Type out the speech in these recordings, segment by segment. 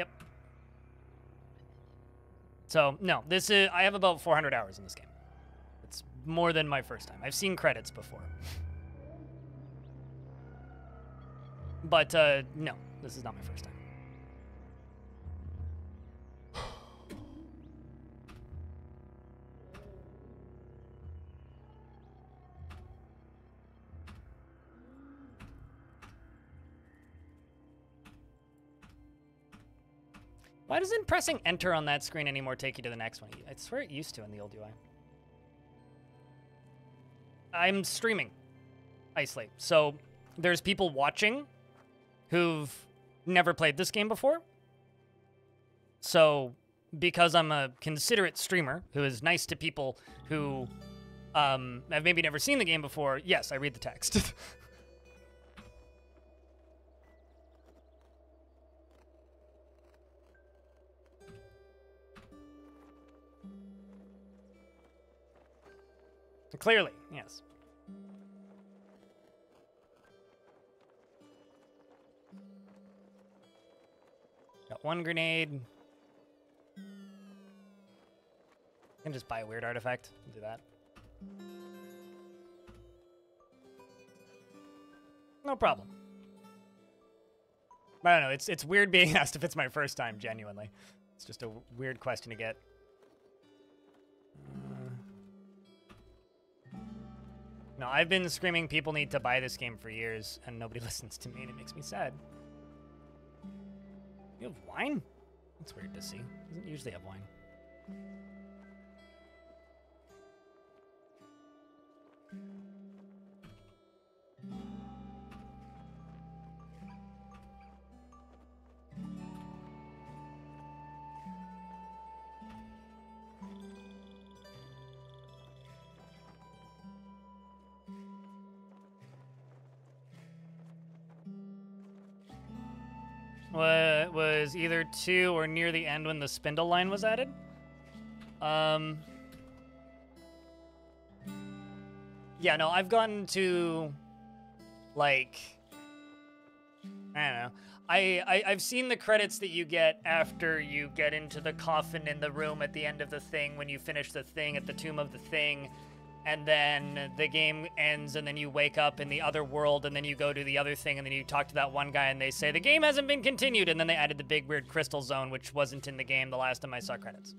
Yep. So no, this is I have about 400 hours in this game. It's more than my first time. I've seen credits before. but uh, no, this is not my first time. Why doesn't pressing enter on that screen anymore take you to the next one? I swear it used to in the old UI. I'm streaming Isolate. So there's people watching who've never played this game before. So because I'm a considerate streamer who is nice to people who um, have maybe never seen the game before, yes, I read the text. Clearly, yes. Got one grenade. I can just buy a weird artifact. Do that. No problem. I don't know. It's it's weird being asked if it's my first time. Genuinely, it's just a weird question to get. No, I've been screaming people need to buy this game for years, and nobody listens to me, and it makes me sad. You have wine? That's weird to see. Doesn't usually have wine. Was either two or near the end when the spindle line was added. Um, yeah, no, I've gotten to like I don't know. I, I I've seen the credits that you get after you get into the coffin in the room at the end of the thing when you finish the thing at the tomb of the thing and then the game ends and then you wake up in the other world and then you go to the other thing and then you talk to that one guy and they say the game hasn't been continued and then they added the big weird crystal zone which wasn't in the game the last time I saw credits.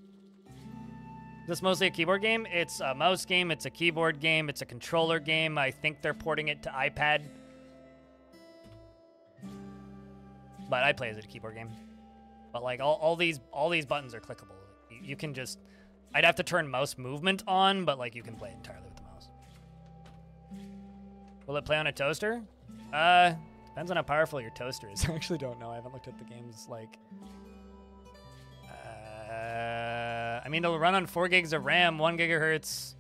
This is mostly a keyboard game. It's a mouse game, it's a keyboard game, it's a controller game. I think they're porting it to iPad. But I play as a keyboard game. But like all, all these all these buttons are clickable. You, you can just I'd have to turn mouse movement on, but like you can play entirely with the mouse. Will it play on a toaster? Uh, depends on how powerful your toaster is. I actually don't know. I haven't looked at the game's like. Uh, I mean, it'll run on four gigs of RAM, one gigahertz,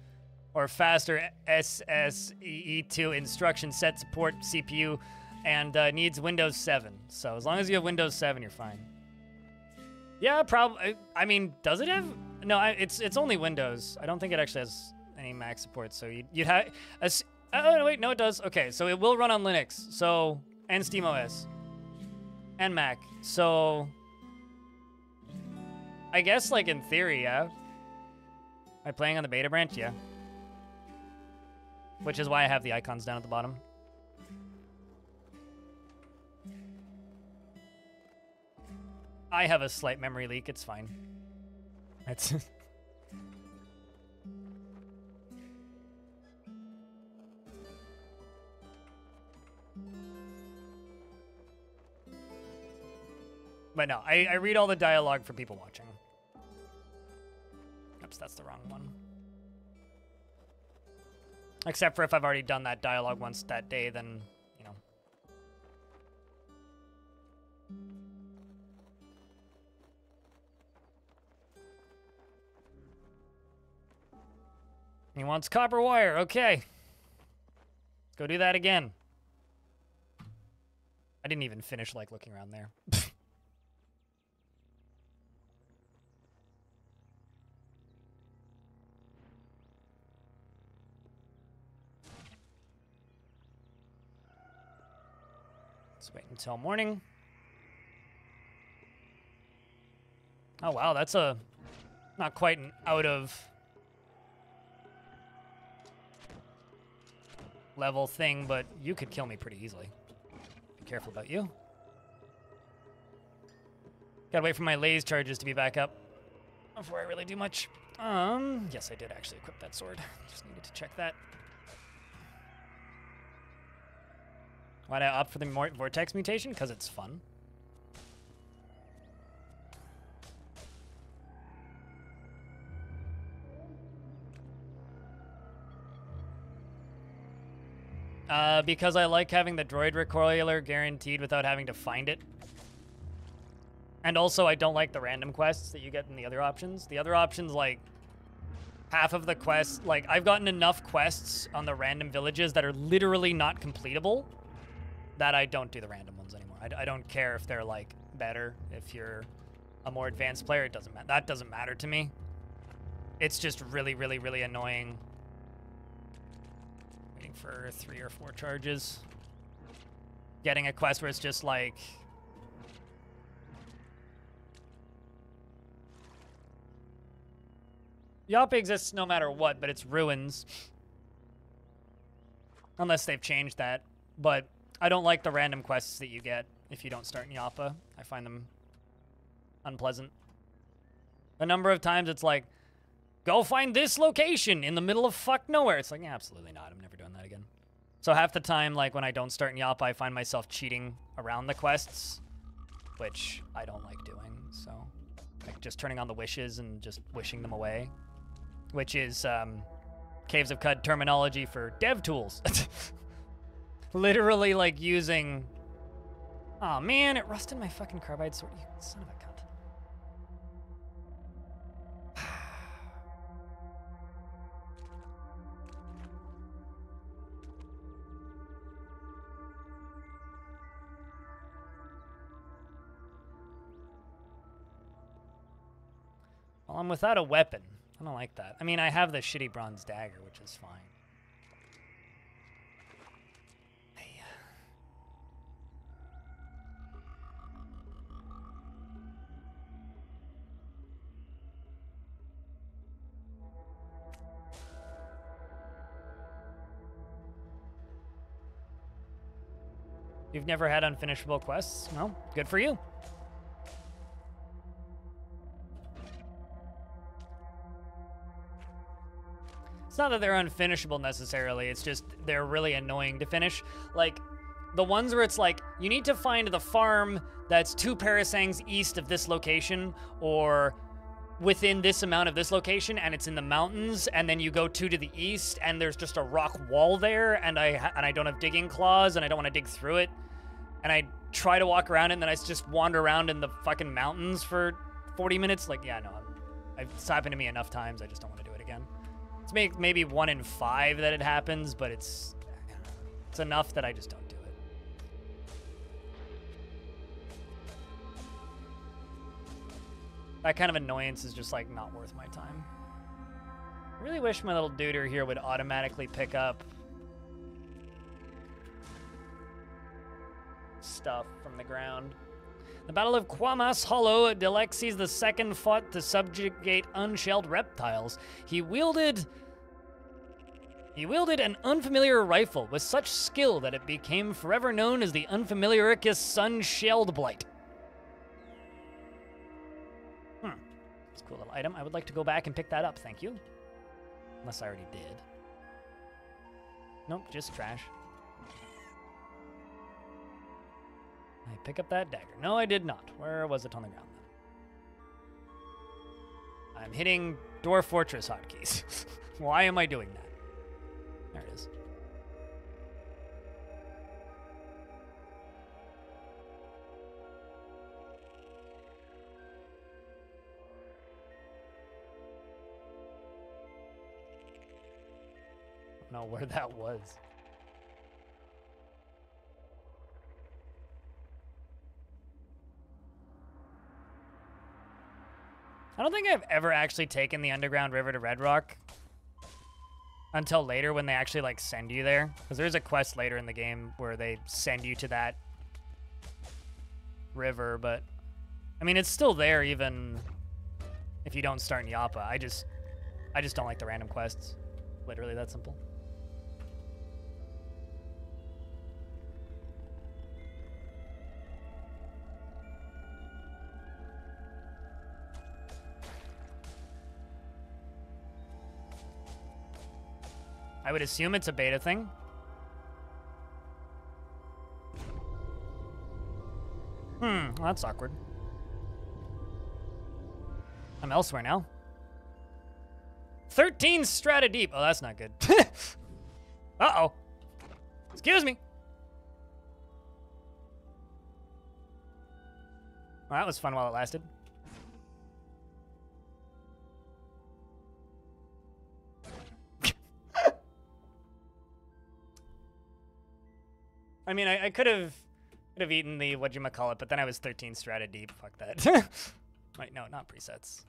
or faster SSE2 instruction set support CPU, and uh, needs Windows 7. So as long as you have Windows 7, you're fine. Yeah, probably. I mean, does it have? No, I, it's it's only Windows. I don't think it actually has any Mac support. So you'd, you'd have. Oh no, wait, no, it does. Okay, so it will run on Linux. So and SteamOS and Mac. So I guess, like in theory, yeah. Am I playing on the beta branch? Yeah. Which is why I have the icons down at the bottom. I have a slight memory leak. It's fine. That's. but no, I, I read all the dialogue for people watching. Oops, that's the wrong one. Except for if I've already done that dialogue once that day, then He wants copper wire. Okay. Go do that again. I didn't even finish like looking around there. Let's wait until morning. Oh, wow, that's a not quite an out of level thing, but you could kill me pretty easily. Be careful about you. Gotta wait for my lase charges to be back up before I really do much. Um, yes, I did actually equip that sword. Just needed to check that. Why'd I opt for the Vortex mutation? Because it's fun. Uh, because I like having the droid recoiler guaranteed without having to find it. And also, I don't like the random quests that you get in the other options. The other options, like, half of the quests, like, I've gotten enough quests on the random villages that are literally not completable that I don't do the random ones anymore. I, I don't care if they're, like, better. If you're a more advanced player, it doesn't matter. That doesn't matter to me. It's just really, really, really annoying For three or four charges. Getting a quest where it's just like... Yop exists no matter what, but it's ruins. Unless they've changed that. But I don't like the random quests that you get if you don't start in Joppa. I find them unpleasant. A number of times it's like, go find this location in the middle of fuck nowhere. It's like, yeah, absolutely not. I'm never doing that again. So half the time, like when I don't start in Joppa, I find myself cheating around the quests, which I don't like doing. So like just turning on the wishes and just wishing them away, which is um, Caves of Qud terminology for dev tools. Literally like using, oh man, it rusted my fucking carbide sword, you son of a I'm without a weapon. I don't like that. I mean, I have the shitty bronze dagger, which is fine. You've never had unfinishable quests? No? Good for you. It's not that they're unfinishable necessarily, it's just they're really annoying to finish. Like, the ones where it's like, you need to find the farm that's two parasangs east of this location, or within this amount of this location, and it's in the mountains, and then you go two to the east, and there's just a rock wall there, and I and I don't have digging claws, and I don't want to dig through it, and I try to walk around it, and then I just wander around in the fucking mountains for 40 minutes. Like, yeah, no, I've it's happened to me enough times. I just don't want to. It's make, maybe one in five that it happens, but it's it's enough that I just don't do it. That kind of annoyance is just like not worth my time. I really wish my little duder here would automatically pick up stuff from the ground. The Battle of Quamas Hollow, Delexes II fought to subjugate unshelled reptiles. He wielded he wielded an unfamiliar rifle with such skill that it became forever known as the Unfamiliaricus Sun Shelled Blight. Hmm. It's a cool little item. I would like to go back and pick that up, thank you. Unless I already did. Nope, just trash. I pick up that dagger. No, I did not. Where was it on the ground then? I'm hitting Dwarf Fortress hotkeys. Why am I doing that? There it is. Know where that was. I don't think I've ever actually taken the underground river to Red Rock until later when they actually like send you there because there's a quest later in the game where they send you to that river but i mean it's still there even if you don't start in Joppa. I just I just don't like the random quests. Literally that simple. I would assume it's a beta thing. Hmm, well, that's awkward. I'm elsewhere now. 13 strata deep. Oh, that's not good. Uh-oh. Excuse me. Well, that was fun while it lasted. I mean, I, I could have could have eaten the what you call it, but then I was 13 strata deep. Fuck that. Wait, no, not presets.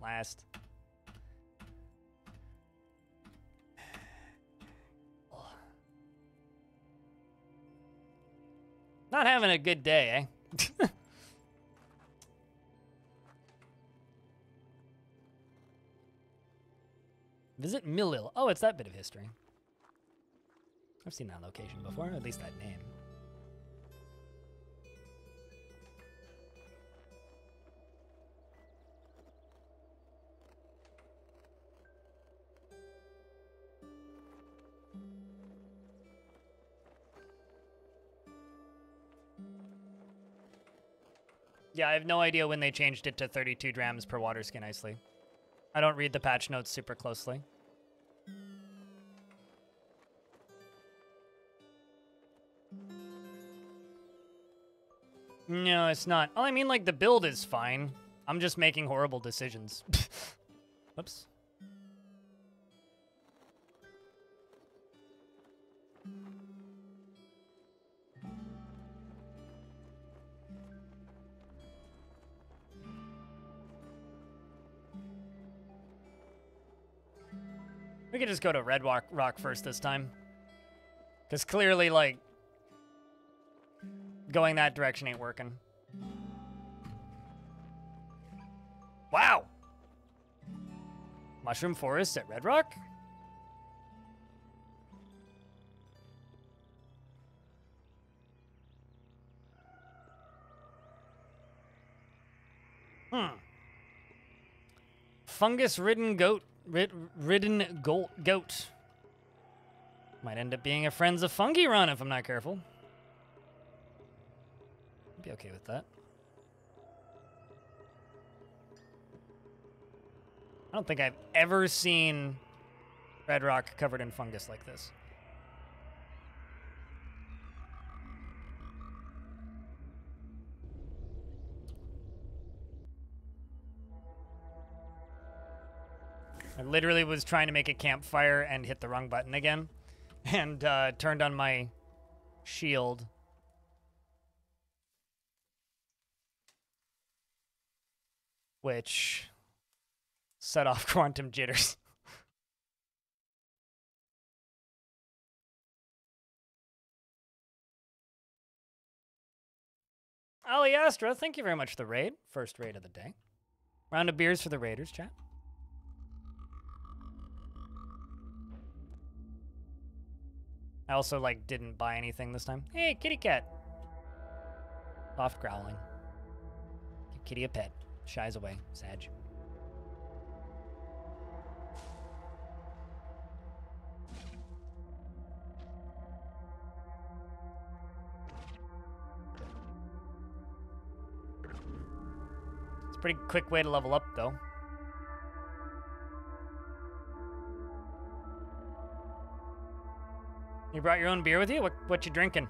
Last. Not having a good day, eh? Visit Millil. Oh, it's that bit of history. I've seen that location before, at least that name. Yeah, I have no idea when they changed it to 32 drams per water skin ice. I don't read the patch notes super closely. No, it's not. Oh, I mean, like, the build is fine. I'm just making horrible decisions. Whoops. We could just go to Red Rock, Rock first this time. Because clearly, like, going that direction ain't working. Wow! Mushroom Forest at Red Rock? Hmm. Fungus-ridden goat Rid ridden goat, goat. Might end up being a Friends of Fungi run if I'm not careful. Be okay with that. I don't think I've ever seen Red Rock covered in fungus like this. I literally was trying to make a campfire and hit the wrong button again. And uh, turned on my shield. Which set off quantum jitters. Ali Astra, thank you very much for the raid. First raid of the day. Round of beers for the Raiders, chat. I also, like, didn't buy anything this time. Hey, kitty cat. Soft growling. Give kitty a pet. Shies away. Sag. It's a pretty quick way to level up, though. You brought your own beer with you? What what you drinking?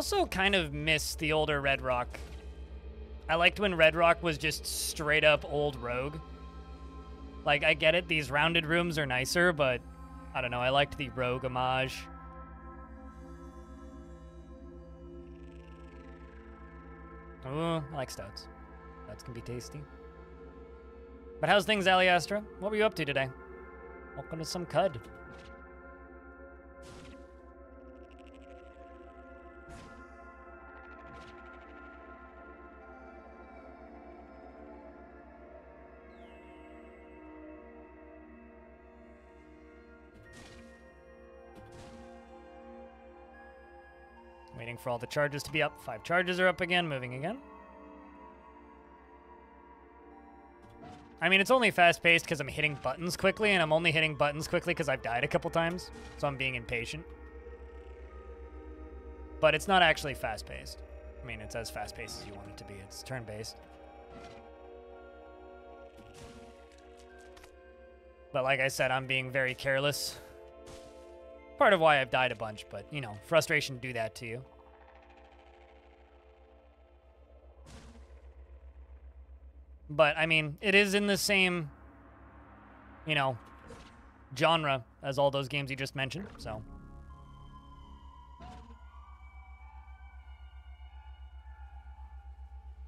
Also kind of miss the older Red Rock. I liked when Red Rock was just straight up old rogue. Like, I get it, these rounded rooms are nicer, but I don't know, I liked the rogue homage. Ooh, I like stouts. Stouts can be tasty. But how's things, Aliastra? What were you up to today? Welcome to some Qud. For all the charges to be up. Five charges are up again, moving again. I mean, it's only fast-paced because I'm hitting buttons quickly, and I'm only hitting buttons quickly because I've died a couple times, so I'm being impatient. But it's not actually fast-paced. I mean, it's as fast-paced as you want it to be. It's turn-based. But like I said, I'm being very careless. Part of why I've died a bunch, but, you know, frustration do that to you. But I mean, it is in the same, you know, genre as all those games you just mentioned. So.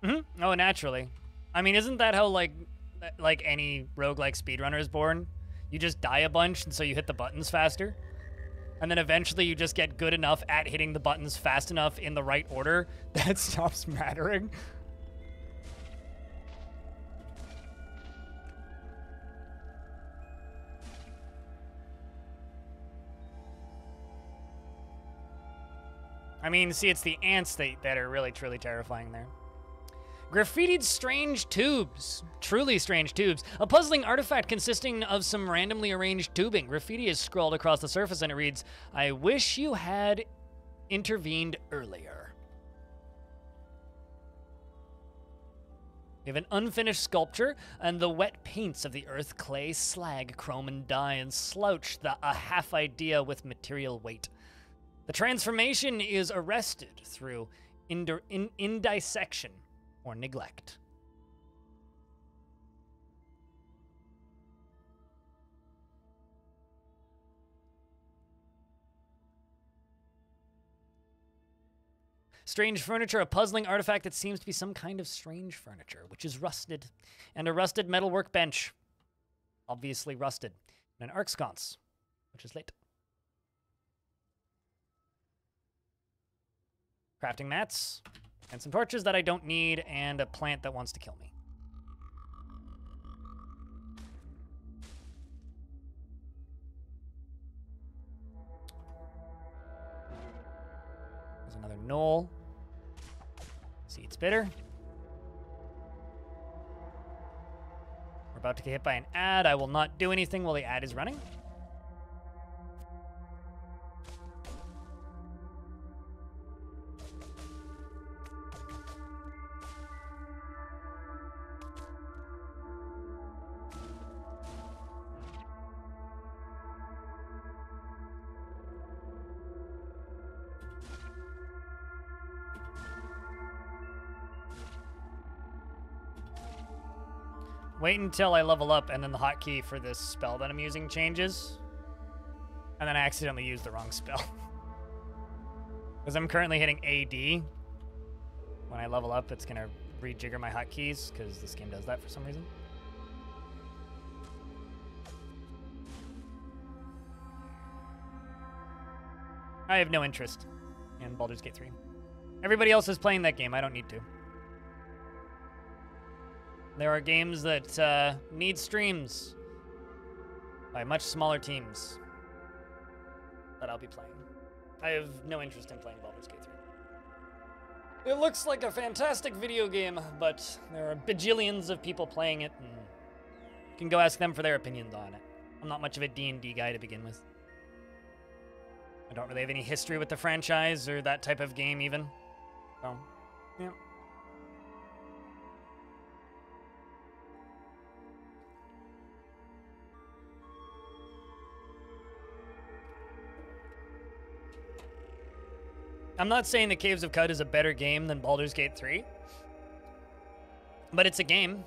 Mm-hmm. Oh, naturally. I mean, isn't that how like like any roguelike speedrunner is born? You just die a bunch, and so you hit the buttons faster. And then eventually you just get good enough at hitting the buttons fast enough in the right order that it stops mattering. I mean, see, it's the ants that, that are really, truly terrifying there. Graffitied strange tubes. Truly strange tubes. A puzzling artifact consisting of some randomly arranged tubing. Graffiti is scrawled across the surface and it reads, I wish you had intervened earlier. We have an unfinished sculpture and the wet paints of the earth, clay, slag, chrome, and dye, and slouch the a half idea with material weight. The transformation is arrested through in- indissection or neglect. Strange furniture, a puzzling artifact that seems to be some kind of strange furniture, which is rusted, and a rusted metal workbench, obviously rusted, and an arc sconce, which is lit. Crafting mats, and some torches that I don't need, and a plant that wants to kill me. There's another knoll. it's bitter. We're about to get hit by an ad. I will not do anything while the ad is running. Wait until I level up and then the hotkey for this spell that I'm using changes. And then I accidentally use the wrong spell. Because I'm currently hitting AD. When I level up, it's going to rejigger my hotkeys because this game does that for some reason. I have no interest in Baldur's Gate 3. Everybody else is playing that game. I don't need to. There are games that uh, need streams by much smaller teams that I'll be playing. I have no interest in playing Baldur's Gate 3. It looks like a fantastic video game, but there are bajillions of people playing it, and you can go ask them for their opinions on it. I'm not much of a D&D guy to begin with. I don't really have any history with the franchise or that type of game even. So, yeah. I'm not saying the Caves of Qud is a better game than Baldur's Gate 3, but it's a game,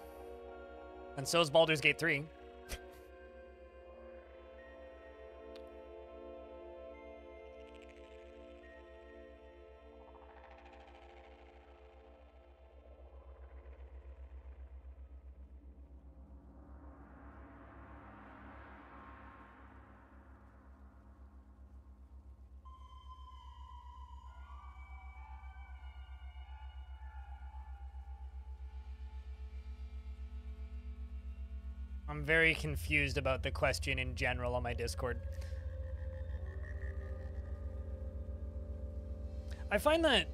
and so is Baldur's Gate 3. Very confused about the question in general on my Discord. I find that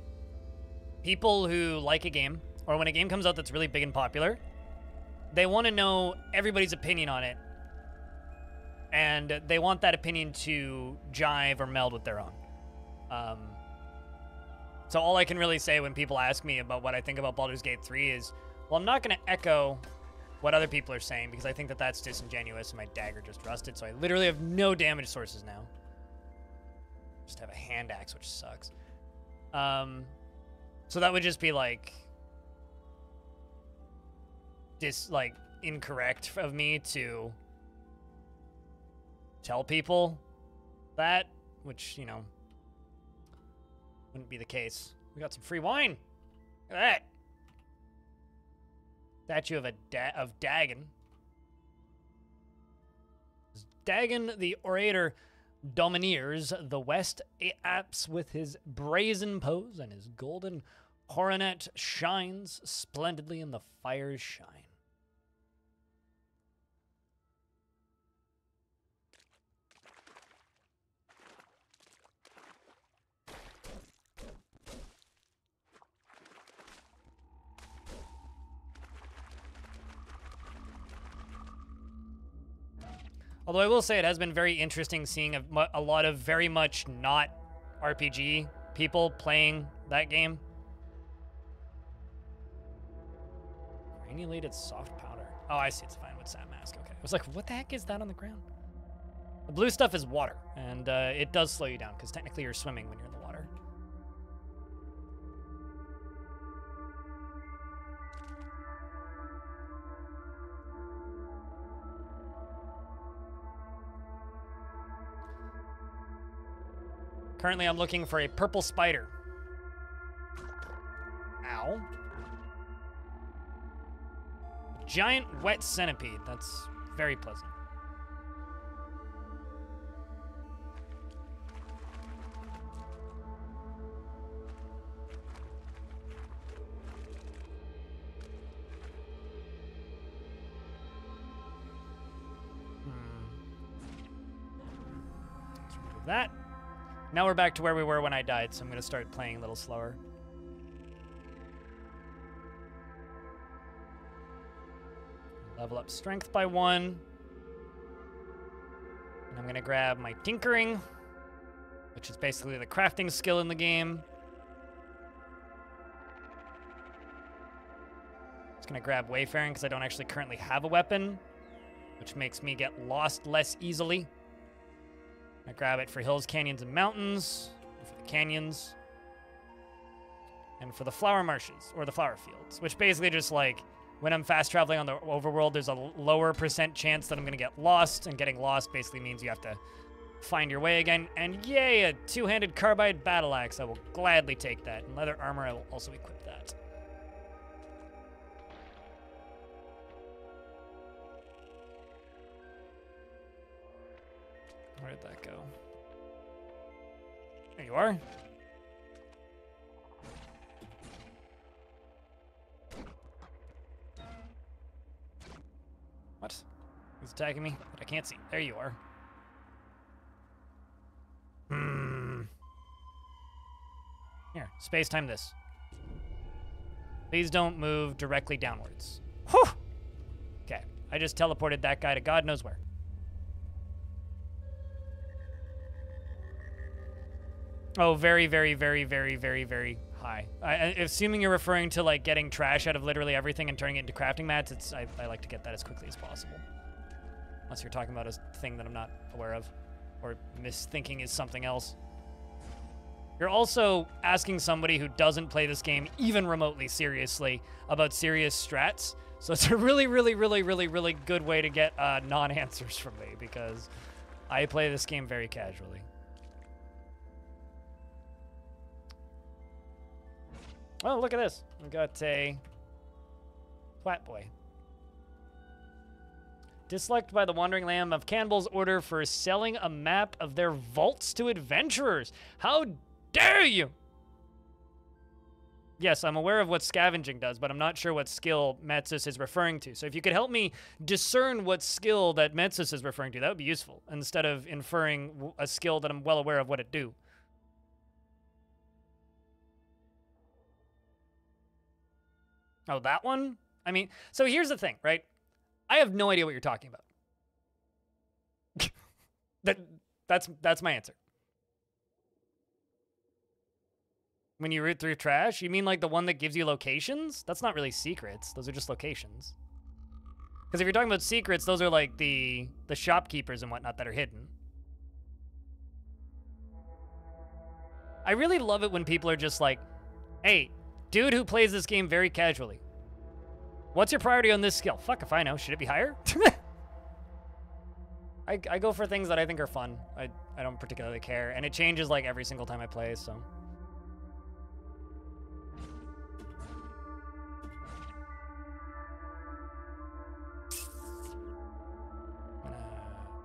people who like a game, or when a game comes out that's really big and popular, they want to know everybody's opinion on it. And they want that opinion to jive or meld with their own. Um, so all I can really say when people ask me about what I think about Baldur's Gate 3 is, well, I'm not going to echo what other people are saying because I think that that's disingenuous and my dagger just rusted, so I literally have no damage sources now. Just have a hand axe, which sucks. Um, so that would just be like dis like incorrect of me to tell people that, which you know wouldn't be the case. We got some free wine. Look at that. Statue of a da- of Dagon. Dagon the orator domineers the West apse with his brazen pose and his golden coronet shines splendidly in the fire's shine. Although I will say it has been very interesting seeing a, a lot of very much not RPG people playing that game. Granulated soft powder. Oh, I see. It's fine with sap mask. Okay. I was like, what the heck is that on the ground? The blue stuff is water, and uh, it does slow you down because technically you're swimming when you're in the Currently, I'm looking for a purple spider. Ow. Giant wet centipede. That's very pleasant. Hmm. That. Now we're back to where we were when I died, so I'm going to start playing a little slower. Level up strength by one. And I'm going to grab my tinkering, which is basically the crafting skill in the game. Just going to grab wayfaring because I don't actually currently have a weapon, which makes me get lost less easily. I grab it for hills, canyons, and mountains, for the canyons, and for the flower marshes, or the flower fields, which basically just like, when I'm fast traveling on the overworld, there's a lower percent chance that I'm going to get lost, and getting lost basically means you have to find your way again. And yay, a two-handed carbide battle axe. I will gladly take that. And leather armor, I will also equip that. Where did that go? There you are. What? Who's attacking me? But I can't see. There you are. Hmm. Here, space time this. Please don't move directly downwards. Whew! Okay, I just teleported that guy to God knows where. Oh, very, very, very, very, very, very high. I, assuming you're referring to like getting trash out of literally everything and turning it into crafting mats, it's I, I like to get that as quickly as possible. Unless you're talking about a thing that I'm not aware of, or misthinking is something else. You're also asking somebody who doesn't play this game even remotely seriously about serious strats. So it's a really, really, really, really, really good way to get uh, non-answers from me because I play this game very casually. Oh, look at this. We got a flat boy. Disliked by the Wandering Lamb of Cannibals order for selling a map of their vaults to adventurers. How dare you! yes, I'm aware of what scavenging does, but I'm not sure what skill Metsus is referring to. So if you could help me discern what skill that Metsus is referring to, that would be useful, instead of inferring a skill that I'm well aware of what it do. Oh, that one? I mean, so here's the thing, right? I have no idea what you're talking about. that that's that's my answer. When you root through trash, you mean like the one that gives you locations? That's not really secrets. Those are just locations. Because if you're talking about secrets, those are like the the shopkeepers and whatnot that are hidden. I really love it when people are just like, hey, dude who plays this game very casually. What's your priority on this skill? Fuck if I know. Should it be higher? I, I go for things that I think are fun. I, I don't particularly care. And it changes like every single time I play, so.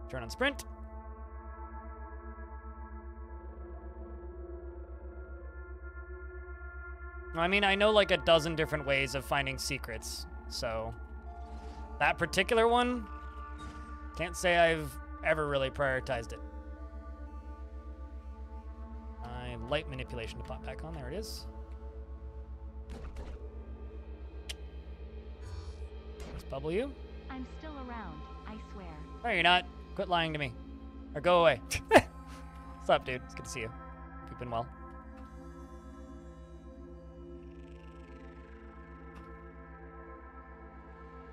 Turn on sprint. I mean, I know like a dozen different ways of finding secrets, so that particular one, can't say I've ever really prioritized it. I light manipulation to pop back on. There it is. Let's bubble you. I'm still around, I swear. No, you're not. Quit lying to me. Or go away. What's up, dude? It's good to see you. Hope you've been well.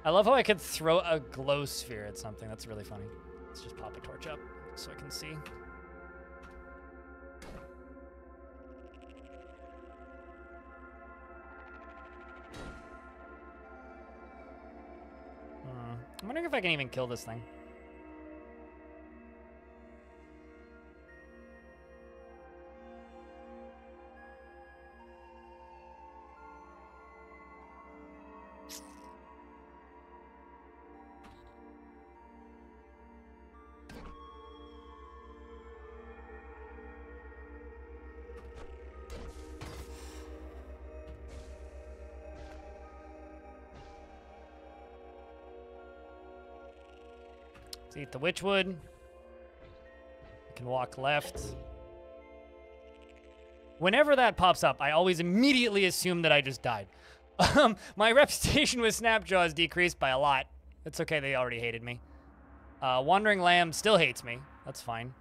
I love how I could throw a glow sphere at something. That's really funny. Let's just pop a torch up so I can see. Hmm. I'm wondering if I can even kill this thing. Witchwood. I can walk left. Whenever that pops up, I always immediately assume that I just died. Um, my reputation with Snapjaw is decreased by a lot. It's okay, they already hated me. Uh, Wandering Lamb still hates me. That's fine.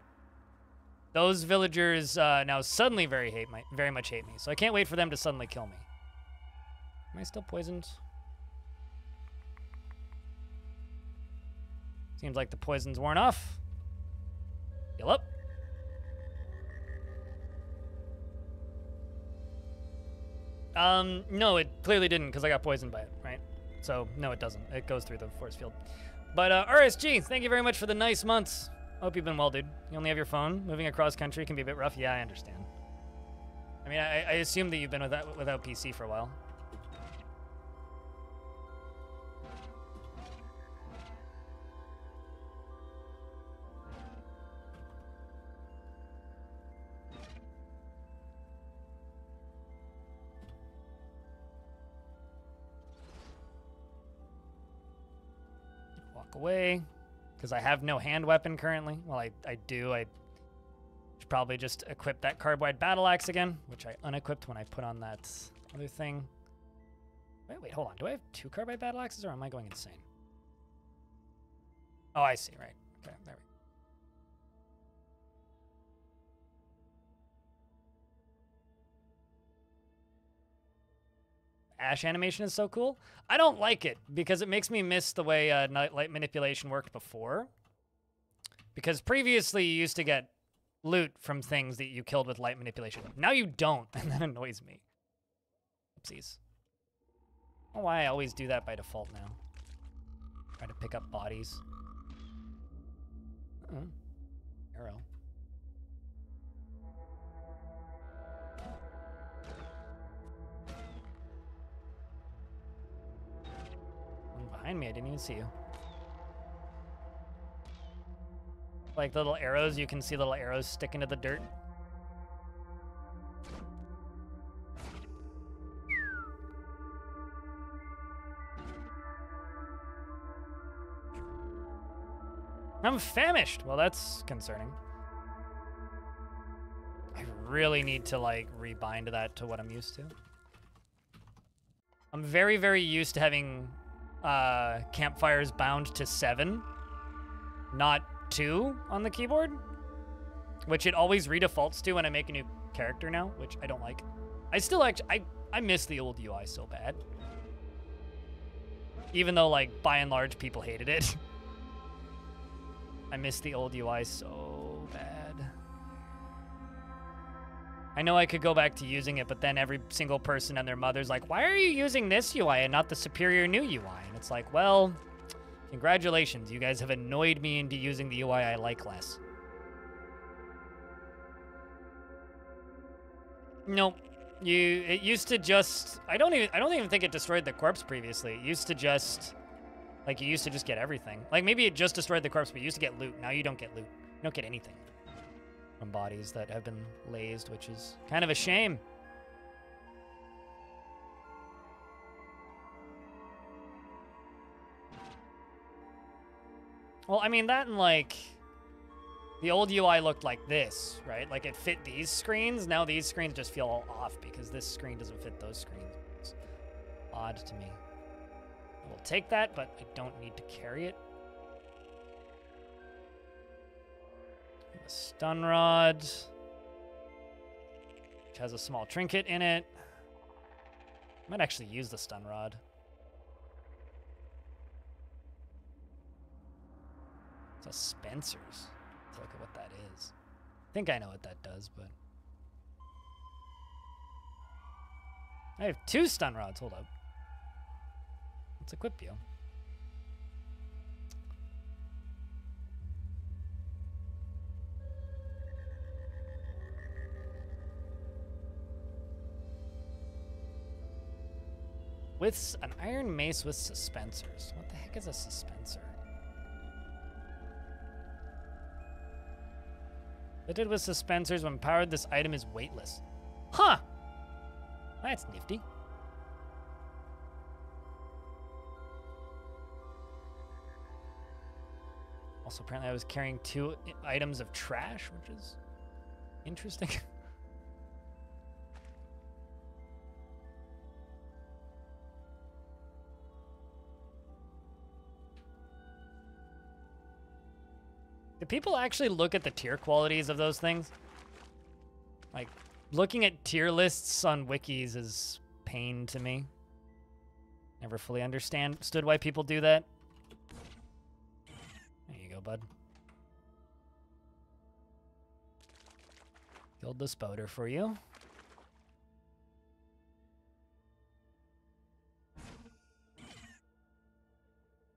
Those villagers uh, now suddenly very hate my, very much hate me, so I can't wait for them to suddenly kill me. Am I still poisoned? Seems like the poison's worn off. Heal up. Um, no, it clearly didn't because I got poisoned by it, right? So, no, it doesn't. It goes through the force field. But, uh, RSG, thank you very much for the nice months. Hope you've been well, dude. You only have your phone. Moving across country can be a bit rough. Yeah, I understand. I mean, I, I assume that you've been without, without PC for a while. Away because I have no hand weapon currently. Well, I, I do. I should probably just equip that carbide battle axe again, which I unequipped when I put on that other thing. Wait, wait, hold on. Do I have two carbide battle axes or am I going insane? Oh, I see. Right. Okay, there we go. Ash animation is so cool. I don't like it because it makes me miss the way uh, light manipulation worked before. Because previously you used to get loot from things that you killed with light manipulation. Now you don't, and that annoys me. Oopsies. Know why I always do that by default now. Try to pick up bodies. Uh -uh. Arrow. behind me. I didn't even see you. Like little arrows, you can see little arrows sticking to the dirt. I'm famished. Well, that's concerning. I really need to like rebind that to what I'm used to. I'm very, very used to having uh, campfires bound to seven, not two on the keyboard, which it always redefaults to when I make a new character now, which I don't like. I still actually, I, I miss the old UI so bad. Even though, like, by and large, people hated it. I miss the old UI so I know I could go back to using it, but then every single person and their mother's like, why are you using this UI and not the superior new UI? And it's like, well, congratulations. You guys have annoyed me into using the UI I like less. Nope. You it used to just I don't even I don't even think it destroyed the corpse previously. It used to just like you used to just get everything. Like maybe it just destroyed the corpse, but you used to get loot. Now you don't get loot. You don't get anything from bodies that have been lased, which is kind of a shame. Well, I mean that and like the old UI looked like this, right? Like it fit these screens. Now these screens just feel all off because this screen doesn't fit those screens. It's odd to me. I will take that, but I don't need to carry it. A stun rod, which has a small trinket in it. I might actually use the stun rod. It's suspensors. Let's look at what that is. I think I know what that does, but. I have two stun rods. Hold up. Let's equip you. With an iron mace with suspensors. What the heck is a suspensor? Fitted with suspensors when powered, this item is weightless. Huh! That's nifty. Also, apparently I was carrying two items of trash, which is interesting. Do people actually look at the tier qualities of those things? Like, looking at tier lists on wikis is pain to me. Never fully understood stood why people do that. There you go, bud. Killed the spoder for you.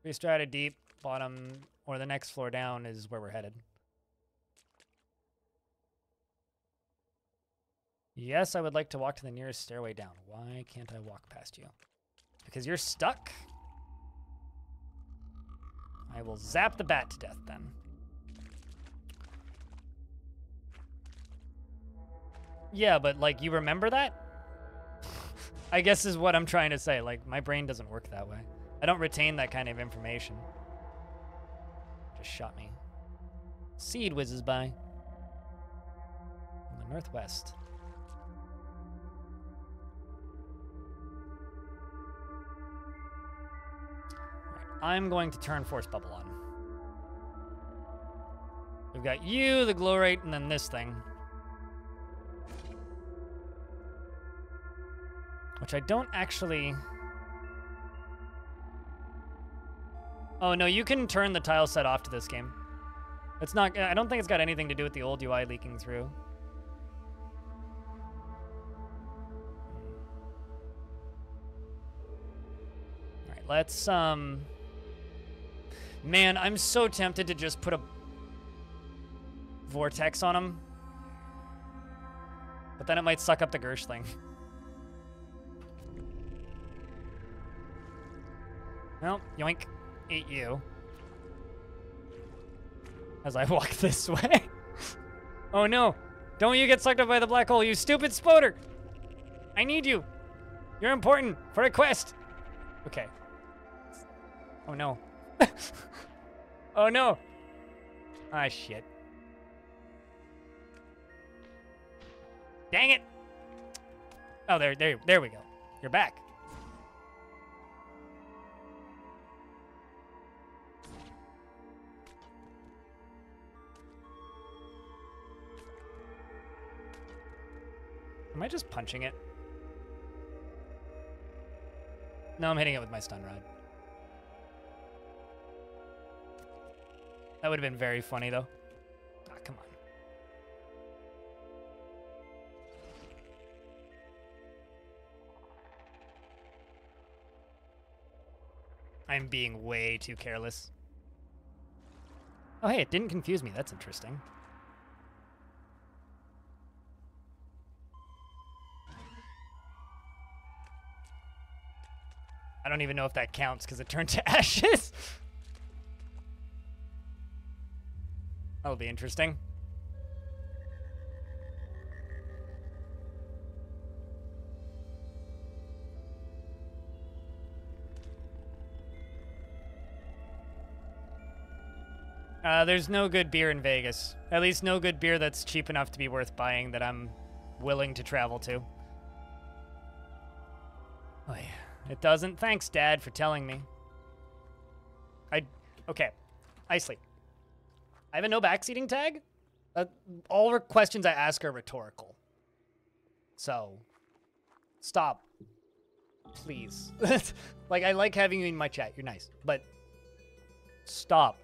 Three strata deep, bottom, or the next floor down is where we're headed. Yes, I would like to walk to the nearest stairway down. Why can't I walk past you? Because you're stuck? I will zap the bat to death then. Yeah, but like you remember that? I guess is what I'm trying to say. Like my brain doesn't work that way. I don't retain that kind of information. Just shot me. Seed whizzes by. In the northwest. I'm going to turn Force Bubble on. We've got you, the glow rate, and then this thing. Which I don't actually... Oh, no, you can turn the tile set off to this game. It's not... I don't think it's got anything to do with the old UI leaking through. Alright, let's, um... Man, I'm so tempted to just put a vortex on him. But then it might suck up the Girshling. Well, yoink. Ate you. As I walk this way. oh no. Don't you get sucked up by the black hole, you stupid spoder! I need you. You're important for a quest. Okay. Oh no. oh no. Ah, shit. Dang it! Oh, there, there, there we go. You're back. Am I just punching it? No, I'm hitting it with my stun rod. That would have been very funny, though. Ah, come on. I'm being way too careless. Oh, hey, it didn't confuse me. That's interesting. I don't even know if that counts because it turned to ashes. That'll be interesting. Uh, there's no good beer in Vegas. At least no good beer that's cheap enough to be worth buying that I'm willing to travel to. Oh, yeah. It doesn't. Thanks, Dad, for telling me. I. Okay. I sleep. I have a no backseating tag. Uh, all questions I ask are rhetorical. So, stop. Please. like, I like having you in my chat. You're nice. But, stop.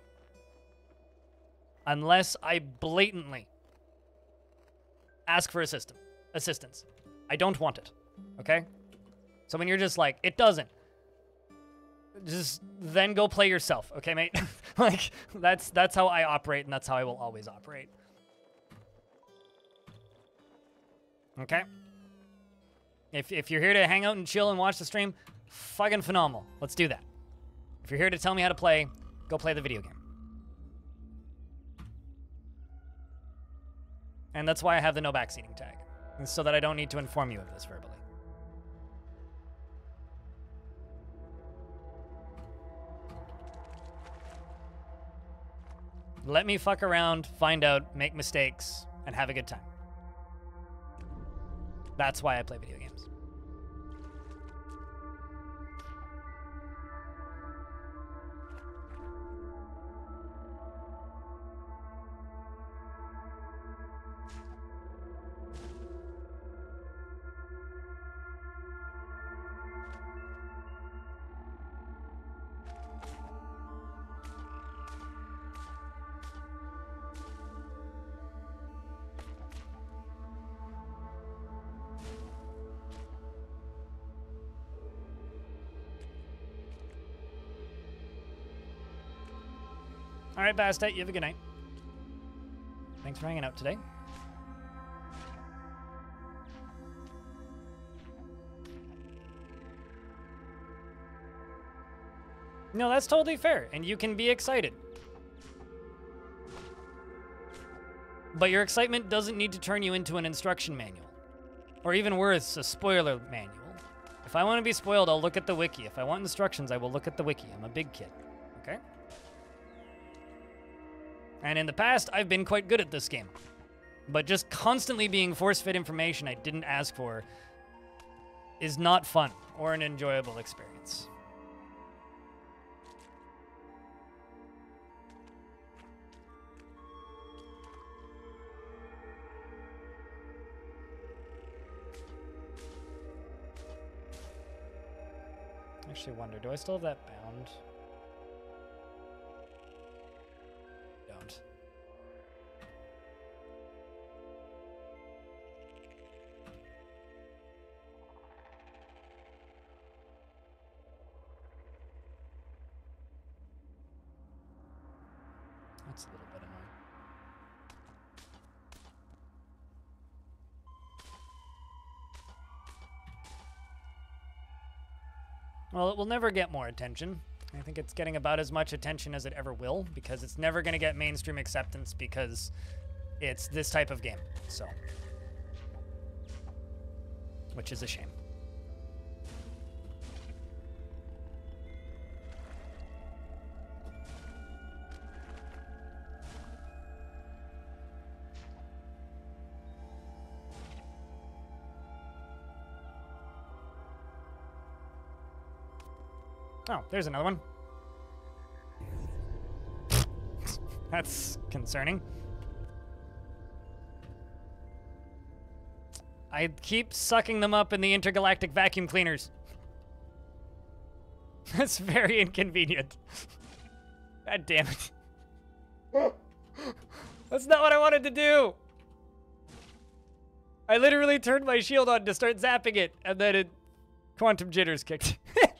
Unless I blatantly ask for assistance. assistance. I don't want it. Okay? So when you're just like, it doesn't, just then go play yourself, okay, mate? like that's that's how I operate, and that's how I will always operate. Okay. If if you're here to hang out and chill and watch the stream, fucking phenomenal. Let's do that. If you're here to tell me how to play, go play the video game. And that's why I have the no backseating tag, so that I don't need to inform you of this verbally. Let me fuck around, find out, make mistakes, and have a good time. That's why I play video games. Right, Bastet, you have a good night. Thanks for hanging out today. No, that's totally fair, and you can be excited. But your excitement doesn't need to turn you into an instruction manual. Or even worse, a spoiler manual. If I want to be spoiled, I'll look at the wiki. If I want instructions, I will look at the wiki. I'm a big kid. Okay? And in the past, I've been quite good at this game. But just constantly being force-fed information I didn't ask for is not fun or an enjoyable experience. Actually wonder, do I still have that bound? Well, it will never get more attention. I think it's getting about as much attention as it ever will because it's never going to get mainstream acceptance because it's this type of game. So, which is a shame. There's another one. That's concerning. I keep sucking them up in the intergalactic vacuum cleaners. That's very inconvenient. God damn it. That's not what I wanted to do. I literally turned my shield on to start zapping it, and then it quantum jitters kicked.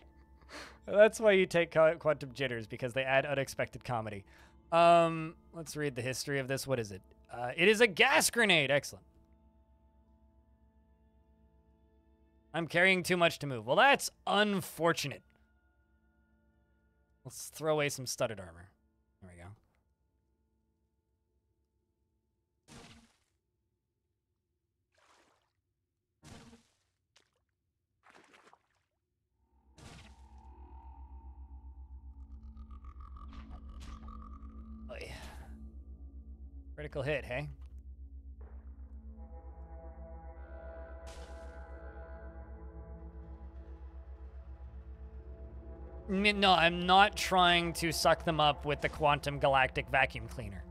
That's why you take quantum jitters because they add unexpected comedy. Um, let's read the history of this. What is it? Uh, it is a gas grenade. Excellent. I'm carrying too much to move. Well, that's unfortunate. Let's throw away some studded armor. There we go. Critical hit, hey? No, I'm not trying to suck them up with the Quantum Galactic Vacuum Cleaner.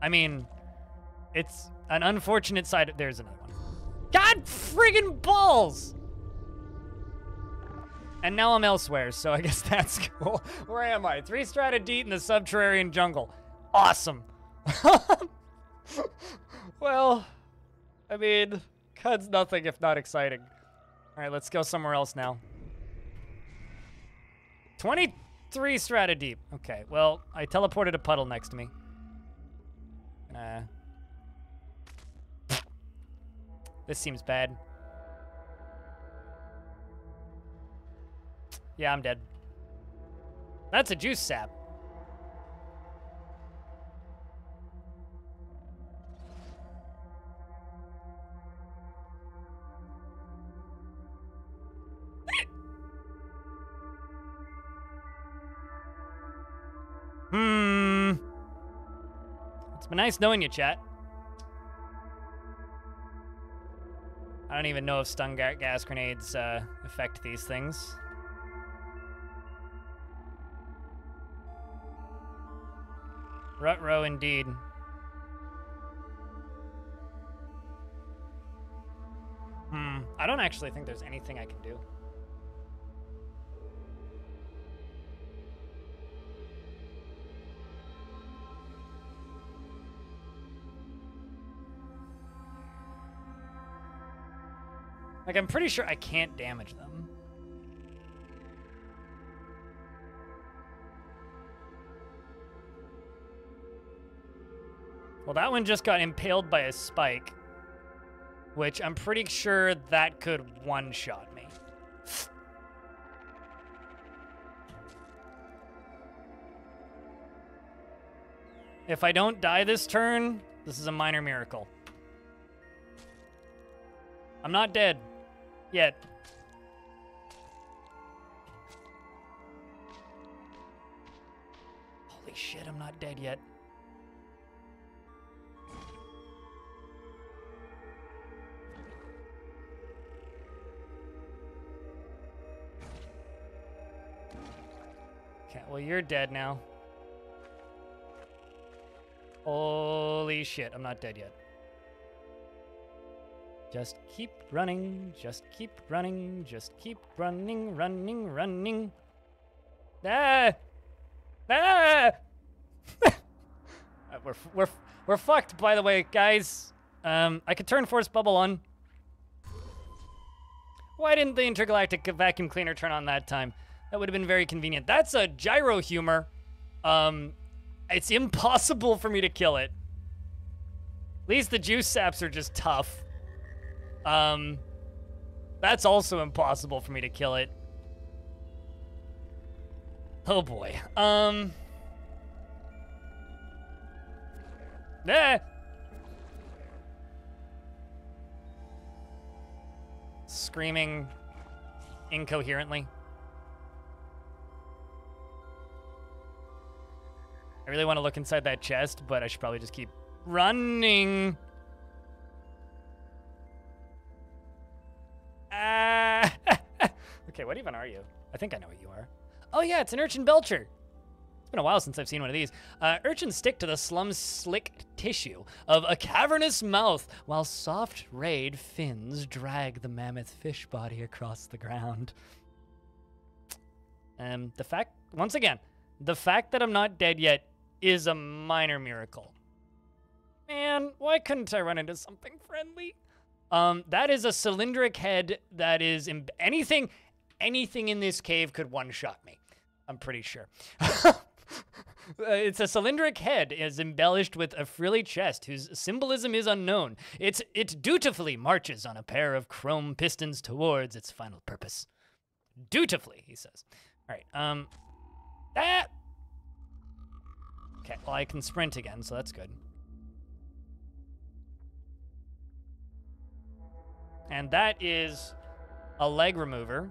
I mean, it's an unfortunate side. There's another one. God friggin' balls! And now I'm elsewhere, so I guess that's cool. Where am I? Three strata deep in the subterranean jungle. Awesome. well, I mean, Qud's nothing if not exciting. All right, let's go somewhere else now. 23 strata deep. Okay, well, I teleported a puddle next to me. Uh, this seems bad. Yeah, I'm dead. That's a juice sap. Nice knowing you, chat. I don't even know if stun ga gas grenades uh, affect these things. Rut row indeed. Hmm. I don't actually think there's anything I can do. Like, I'm pretty sure I can't damage them. Well, that one just got impaled by a spike, which I'm pretty sure that could one-shot me. If I don't die this turn, this is a minor miracle. I'm not dead. Yet. Holy shit, I'm not dead yet. Okay, well, you're dead now. Holy shit, I'm not dead yet. Just keep running, just keep running, just keep running, running, running. Ah! Ah! we're, we're, we're fucked, by the way, guys. Um, I could turn Force Bubble on. Why didn't the intergalactic vacuum cleaner turn on that time? That would have been very convenient. That's a gyro humor. Um, it's impossible for me to kill it. At least the juice saps are just tough. Um, that's also impossible for me to kill it. Oh boy. Um. Eh. Screaming incoherently. I really want to look inside that chest, but I should probably just keep running. Okay, what even are you? I think I know what you are. Oh yeah, it's an urchin belcher. It's been a while since I've seen one of these. Uh, urchins stick to the slum's slick tissue of a cavernous mouth, while soft rayed fins drag the mammoth fish body across the ground. Um, the fact, once again, the fact that I'm not dead yet is a minor miracle. Man, why couldn't I run into something friendly? Um, that is a cylindric head that is anything, anything in this cave could one-shot me. I'm pretty sure. It's a cylindric head is embellished with a frilly chest whose symbolism is unknown. It's, it dutifully marches on a pair of chrome pistons towards its final purpose. Dutifully, he says. All right, um, that. Okay, well, I can sprint again, so that's good. And that is a leg remover.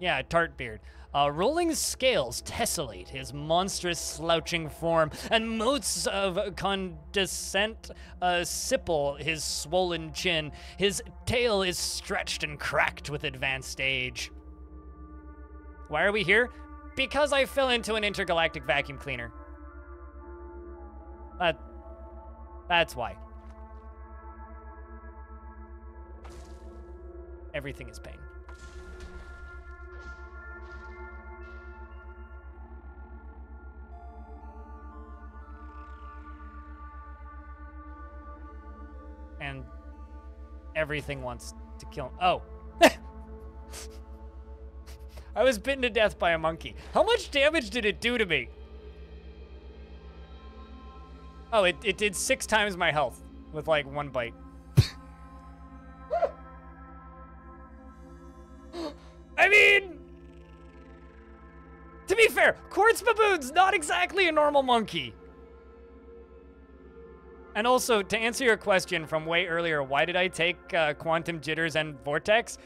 Yeah, tart beard. Uh, rolling scales tessellate his monstrous slouching form, and motes of condescent uh, sipple his swollen chin. His tail is stretched and cracked with advanced age. Why are we here? Because I fell into an intergalactic vacuum cleaner. That, that's why. Everything is pain. And everything wants to kill. Oh. I was bitten to death by a monkey. How much damage did it do to me? Oh, it, it did six times my health with like one bite. Baboon's not exactly a normal monkey. And also, to answer your question from way earlier, why did I take uh, Quantum Jitters and Vortex?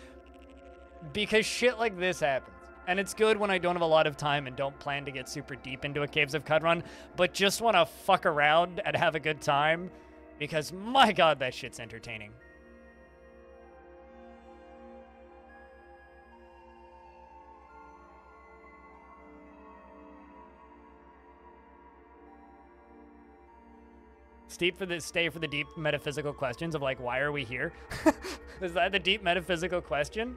Because shit like this happens. And it's good when I don't have a lot of time and don't plan to get super deep into a Caves of Qud run, but just want to fuck around and have a good time. Because my god, that shit's entertaining. Steep for the stay for the deep metaphysical questions of like why are we here? Is that the deep metaphysical question?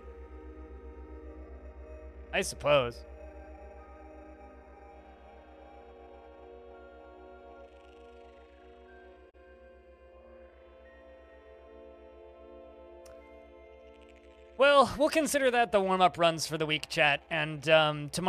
I suppose. Well, we'll consider that the warm-up runs for the week, chat, and um, tomorrow.